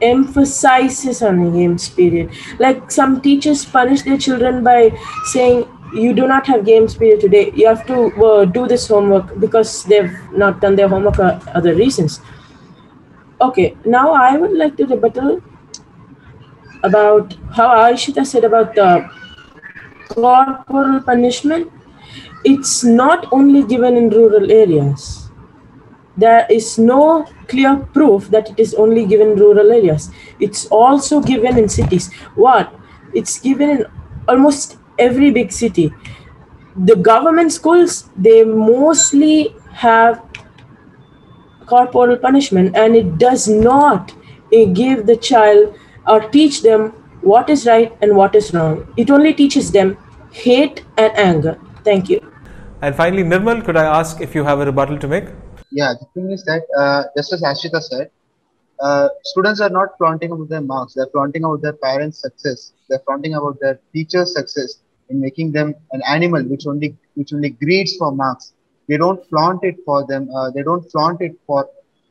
emphasizes on games period. Like some teachers punish their children by saying, "You do not have games period today. You have to uh, do this homework because they've not done their homework or other reasons." Okay, now I would like to rebuttal about how Aishita said about the corporal punishment. It's not only given in rural areas. There is no clear proof that it is only given rural areas. It's also given in cities. What? It's given in almost every big city. The government schools, they mostly have corporal punishment and it does not give the child or teach them what is right and what is wrong. It only teaches them hate and anger. Thank you. And finally, Nirmal, could I ask if you have a rebuttal to make? Yeah, the thing is that uh, just as Ashita said, uh, students are not flaunting about their marks. They're flaunting about their parents' success. They're flaunting about their teachers' success in making them an animal which only which only greeds for marks. They don't flaunt it for them. Uh, they don't flaunt it for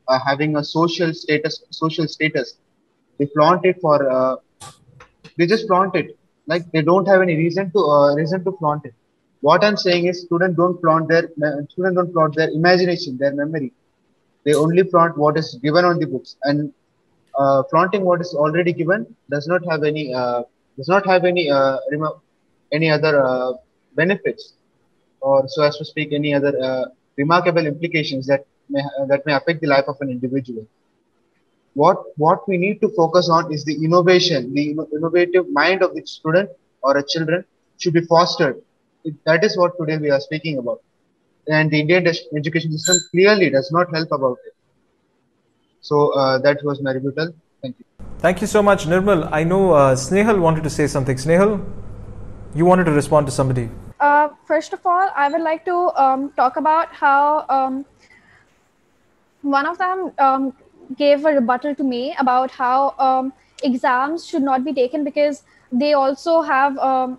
uh, having a social status. Social status. They flaunt it for. Uh, they just flaunt it. Like they don't have any reason to uh, reason to flaunt it. What I'm saying is, students don't flaunt their students don't flaunt their imagination, their memory. They only flaunt what is given on the books, and uh, flaunting what is already given does not have any uh, does not have any uh, any other uh, benefits, or so as to speak, any other uh, remarkable implications that may that may affect the life of an individual. What what we need to focus on is the innovation, the innovative mind of the student or a children should be fostered. It, that is what today we are speaking about, and the Indian education system clearly does not help about it. So uh, that was my rebuttal. Thank you. Thank you so much, Nirmal. I know uh, Snehal wanted to say something. Snehal, you wanted to respond to somebody. Uh, first of all, I would like to um, talk about how um, one of them um, gave a rebuttal to me about how um, exams should not be taken because they also have um,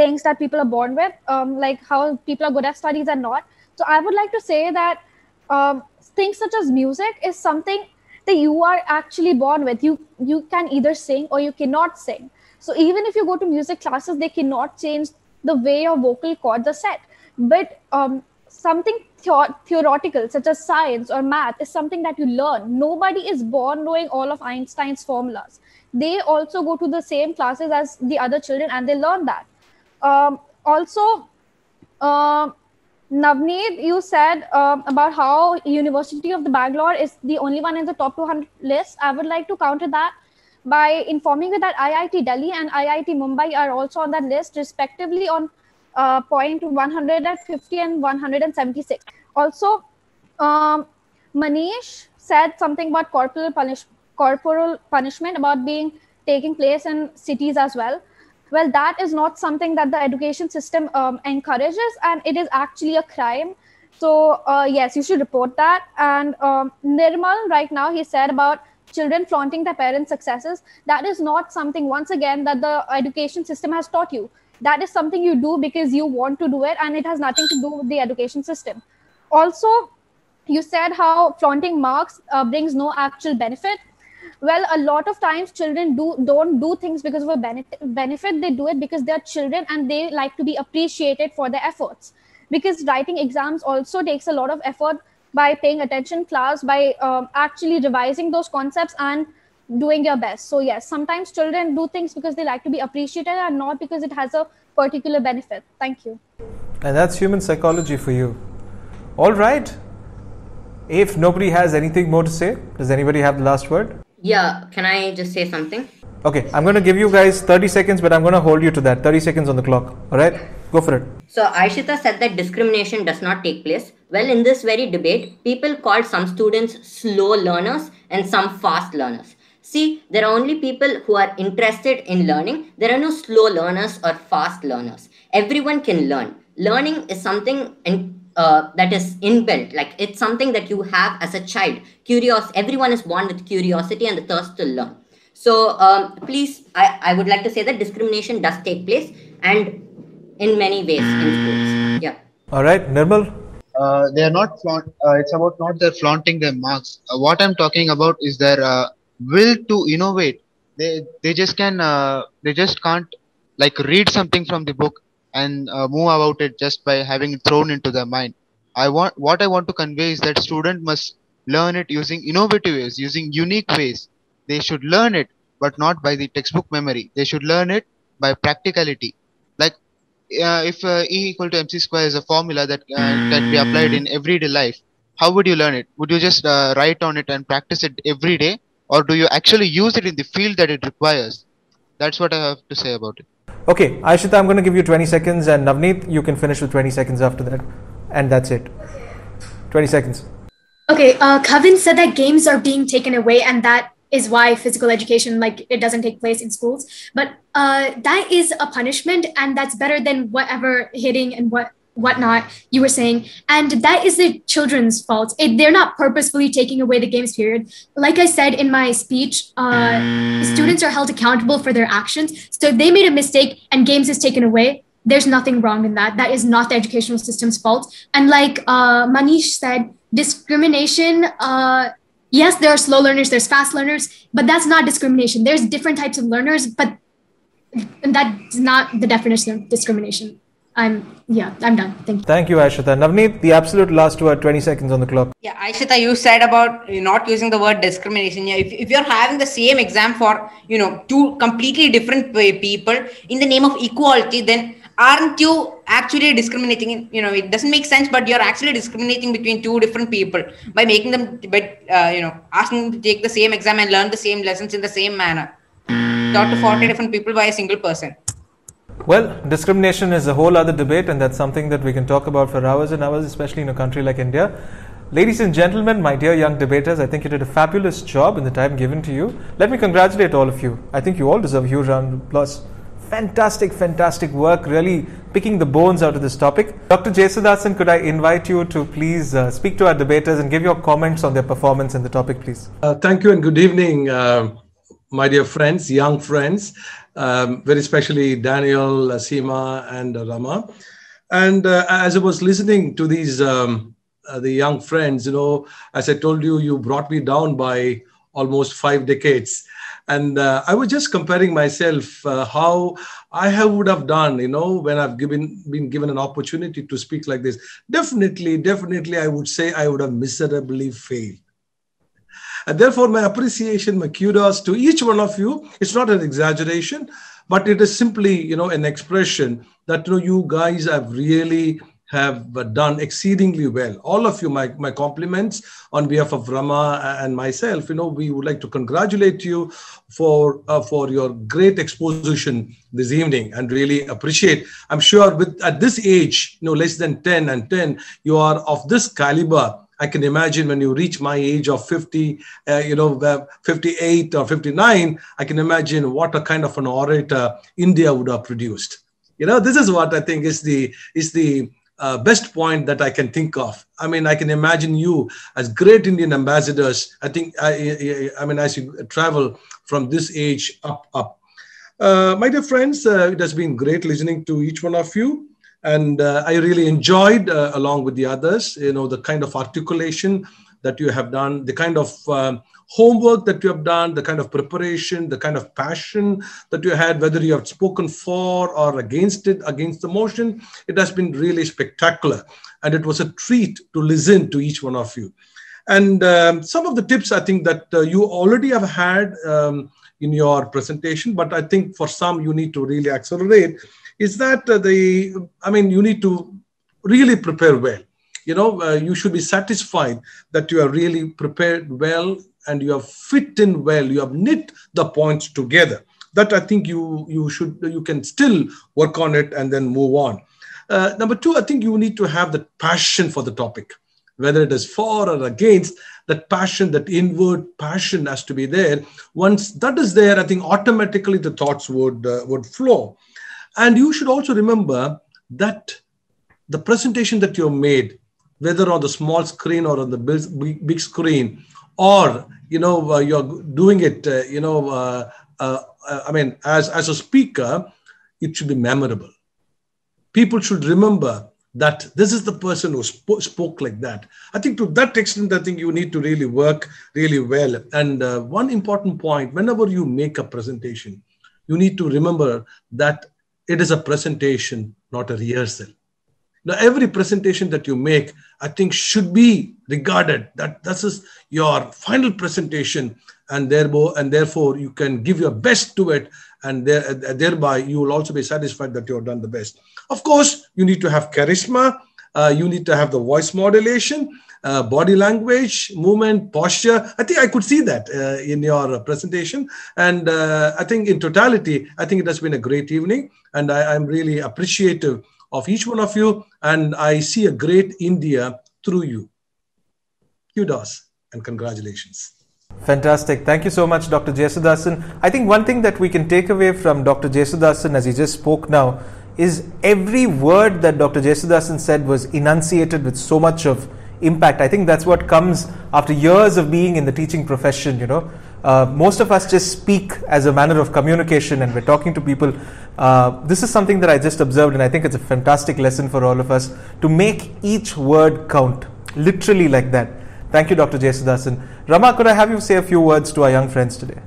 things that people are born with, um, like how people are good at studies and not. So I would like to say that um, things such as music is something that you are actually born with. You you can either sing or you cannot sing. So even if you go to music classes, they cannot change the way your vocal cords are set. But um, something theo- theoretical, such as science or math, is something that you learn. Nobody is born knowing all of Einstein's formulas. They also go to the same classes as the other children and they learn that. Um, also, uh, Navneet, you said um, about how University of the Bangalore is the only one in the top 200 list. I would like to counter that by informing you that IIT Delhi and IIT Mumbai are also on that list, respectively on uh, point 150 and 176. Also, um, Manish said something about corporal, punish, corporal punishment about being taking place in cities as well. Well, that is not something that the education system um, encourages, and it is actually a crime. So, uh, yes, you should report that. And um, Nirmal, right now, he said about children flaunting their parents' successes, that is not something, once again, that the education system has taught you. That is something you do because you want to do it and it has nothing to do with the education system. Also, you said how flaunting marks uh, brings no actual benefit well a lot of times children do don't do things because of a benefit. They do it because they're children and they like to be appreciated for their efforts. Because writing exams also takes a lot of effort by paying attention class by um, actually revising those concepts and doing your best. So yes sometimes children do things because they like to be appreciated and not because it has a particular benefit. Thank you. And that's human psychology for you. All right. If nobody has anything more to say does anybody have the last word yeah can i just say something? Okay i'm going to give you guys 30 seconds but i'm going to hold you to that. 30 seconds on the clock all right go for it. So aishita said that discrimination does not take place. Well in this very debate people called some students slow learners and some fast learners. See, there are only people who are interested in learning. There are no slow learners or fast learners. Everyone can learn. Learning is something in, uh, that is inbuilt. Like it's something that you have as a child. Curious. Everyone is born with curiosity and the thirst to learn. So um, please, I, I would like to say that discrimination does take place and in many ways in schools. Yeah. All right, Nirmal. Uh, they are not flaunt. Uh, it's about not their flaunting their marks. Uh, what I'm talking about is their uh, will to innovate they they just can uh, they just can't like read something from the book and uh, move about it just by having it thrown into their mind. I want what i want to convey is that student must learn it using innovative ways using unique ways. They should learn it but not by the textbook memory. They should learn it by practicality. Like uh, if uh, e equal to mc square is a formula that uh, can be applied in everyday life how would you learn it? Would you just uh, write on it and practice it every day? Or do you actually use it in the field that it requires? That's what I have to say about it. Okay, Aishita, I'm going to give you 20 seconds, and Navneet, you can finish with 20 seconds after that. And that's it. 20 seconds. Okay, uh, Kevin said that games are being taken away, and that is why physical education like it doesn't take place in schools but uh, that is a punishment and that's better than whatever hitting and what whatnot you were saying and that is the children's fault. It, they're not purposefully taking away the games period. Like i said in my speech uh, students are held accountable for their actions. So if they made a mistake and games is taken away there's nothing wrong in that. That is not the educational system's fault. And like uh, manish said discrimination uh, yes there are slow learners there's fast learners but that's not discrimination. There's different types of learners but that's not the definition of discrimination I'm yeah, I'm done. Thank you. Thank you, Aishita. Navneet, the absolute last word, 20 seconds on the clock. Yeah, Aishita, you said about not using the word discrimination. Yeah, if, if you're having the same exam for you know two completely different people in the name of equality, then aren't you actually discriminating? You know, it doesn't make sense, but you're actually discriminating between two different people by making them, by uh, you know, asking them to take the same exam and learn the same lessons in the same manner. Taught to 40 different people by a single person. Well, discrimination is a whole other debate, and that's something that we can talk about for hours and hours, especially in a country like India. Ladies and gentlemen, my dear young debaters, I think you did a fabulous job in the time given to you. Let me congratulate all of you. I think you all deserve a huge round of applause. Fantastic, fantastic work, really picking the bones out of this topic. Dr. Jesudasan, could I invite you to please uh, speak to our debaters and give your comments on their performance and the topic, please? Uh, thank you and good evening, uh, my dear friends, young friends um, very especially Daniel, Seema, and Rama. And uh, as I was listening to these, um, uh, the young friends, you know, as I told you, you brought me down by almost five decades. And uh, I was just comparing myself uh, how I have, would have done, you know, when I've given been given an opportunity to speak like this. Definitely, definitely, I would say I would have miserably failed and therefore, my appreciation, my kudos to each one of you. It's not an exaggeration, but it is simply, you know, an expression that you know you guys have really have done exceedingly well. All of you, my, my compliments on behalf of Rama and myself. You know, we would like to congratulate you for uh, for your great exposition this evening and really appreciate. I'm sure with at this age, you know, less than 10 and 10, you are of this caliber I can imagine when you reach my age of 50, uh, you know, uh, 58 or 59, I can imagine what a kind of an orator India would have produced. You know, this is what I think is the is the uh, best point that I can think of. I mean, I can imagine you as great Indian ambassadors. I think, I, I, I mean, as you travel from this age up, up. Uh, my dear friends, uh, it has been great listening to each one of you. And uh, I really enjoyed, uh, along with the others, you know, the kind of articulation that you have done, the kind of um, homework that you have done, the kind of preparation, the kind of passion that you had, whether you have spoken for or against it, against the motion, it has been really spectacular. And it was a treat to listen to each one of you. And um, some of the tips I think that uh, you already have had um, in your presentation, but I think for some you need to really accelerate, is that uh, the, I mean, you need to really prepare well. You know uh, you should be satisfied that you are really prepared well and you have fit in well you have knit the points together. That i think you you should you can still work on it and then move on. Uh, number two i think you need to have the passion for the topic whether it is for or against that passion that inward passion has to be there. Once that is there i think automatically the thoughts would uh, would flow. And you should also remember that the presentation that you made whether on the small screen or on the big, big screen or you know uh, you're doing it uh, you know uh, uh, uh, i mean as as a speaker it should be memorable. People should remember that this is the person who sp- spoke like that. I think to that extent i think you need to really work really well. And uh, one important point whenever you make a presentation you need to remember that it is a presentation not a rehearsal. Now, every presentation that you make, I think, should be regarded that this is your final presentation, and therefore, and therefore, you can give your best to it, and there, thereby, you will also be satisfied that you have done the best. Of course, you need to have charisma. Uh, you need to have the voice modulation, uh, body language, movement, posture. I think I could see that uh, in your presentation. And uh, I think in totality, I think it has been a great evening. And I, I'm really appreciative of each one of you, and I see a great India through you. Kudos and congratulations. Fantastic. Thank you so much, Dr. Jesudasan. I think one thing that we can take away from Dr. Jesudasan as he just spoke now is every word that Dr. Jesudasan said was enunciated with so much of impact. I think that's what comes after years of being in the teaching profession, you know. Uh, most of us just speak as a manner of communication and we're talking to people. Uh, this is something that I just observed, and I think it's a fantastic lesson for all of us to make each word count, literally like that. Thank you, Dr. Jesudasan. Rama, could I have you say a few words to our young friends today?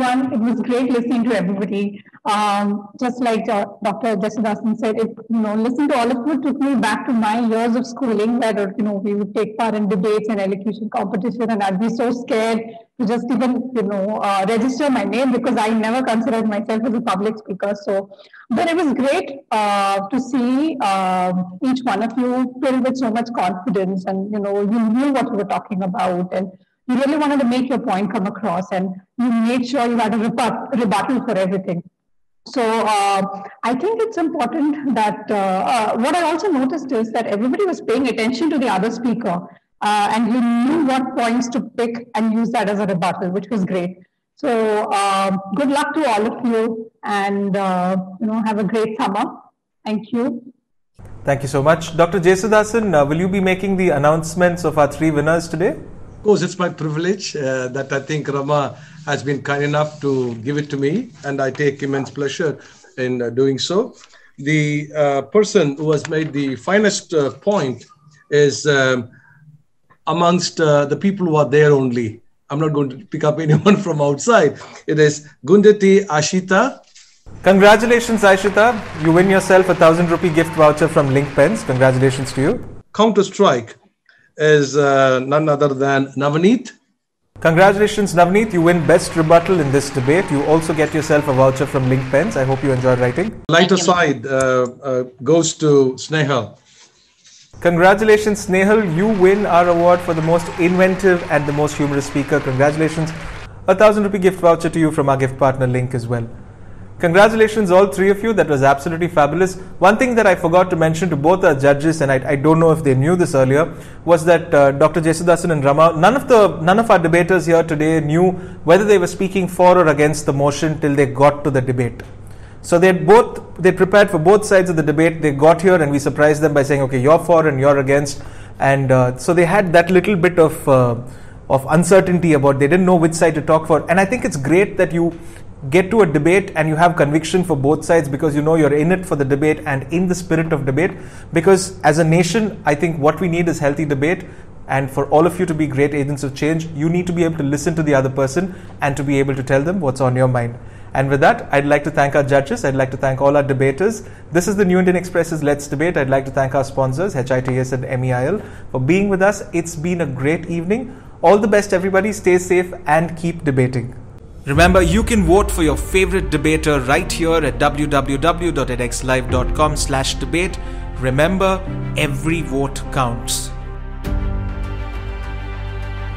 Everyone. It was great listening to everybody. Um, just like uh, Dr. Jesudasan said, it, you know, listening to all of you took me back to my years of schooling where, you know, we would take part in debates and elocution competition and I'd be so scared to just even, you know, uh, register my name because I never considered myself as a public speaker. So, but it was great uh, to see um, each one of you filled with so much confidence and, you know, you knew what you were talking about and you really wanted to make your point come across and you made sure you had a rebuttal for everything. So uh, I think it's important that uh, uh, what I also noticed is that everybody was paying attention to the other speaker uh, and you knew what points to pick and use that as a rebuttal, which was great. So um, good luck to all of you and uh, you know have a great summer. Thank you. Thank you so much. Dr. Jesudasan, uh, will you be making the announcements of our three winners today? Of course, it's my privilege uh, that I think Rama has been kind enough to give it to me, and I take immense pleasure in uh, doing so. The uh, person who has made the finest uh, point is um, amongst uh, the people who are there only. I'm not going to pick up anyone from outside. It is Gundati Ashita. Congratulations, Ashita. You win yourself a thousand rupee gift voucher from Linc Pens. Congratulations to you. Counter Strike is uh, none other than Navaneet. Congratulations, Navneet. You win best rebuttal in this debate. You also get yourself a voucher from Linc Pens. I hope you enjoyed writing. Lighter side uh, uh, goes to Snehal. Congratulations, Snehal. You win our award for the most inventive and the most humorous speaker. Congratulations. A thousand rupee gift voucher to you from our gift partner Linc as well. Congratulations, all three of you. That was absolutely fabulous. One thing that I forgot to mention to both our judges, and I, I don't know if they knew this earlier, was that uh, Dr. Jesudasan and Rama, none of the none of our debaters here today knew whether they were speaking for or against the motion till they got to the debate. So they both they prepared for both sides of the debate. They got here and we surprised them by saying, okay, you're for and you're against, and uh, so they had that little bit of uh, of uncertainty about they didn't know which side to talk for. And I think it's great that you get to a debate and you have conviction for both sides because you know you're in it for the debate and in the spirit of debate. Because as a nation, I think what we need is healthy debate. And for all of you to be great agents of change, you need to be able to listen to the other person and to be able to tell them what's on your mind. And with that, I'd like to thank our judges. I'd like to thank all our debaters. This is the New Indian Express's Let's Debate. I'd like to thank our sponsors, HITS and MEIL, for being with us. It's been a great evening. All the best, everybody. Stay safe and keep debating. Remember, you can vote for your favorite debater right here at www.edexlive.com slash debate. Remember, every vote counts.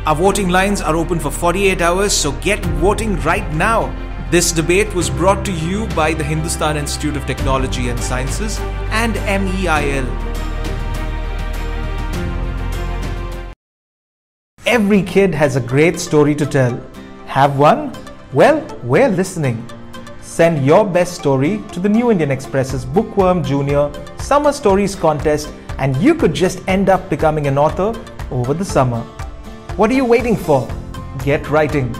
Our voting lines are open for 48 hours, so get voting right now. This debate was brought to you by the Hindustan Institute of Technology and Sciences and MEIL. Every kid has a great story to tell. Have one? Well, we're listening. Send your best story to the New Indian Express's Bookworm Junior Summer Stories Contest, and you could just end up becoming an author over the summer. What are you waiting for? Get writing.